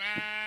Ah!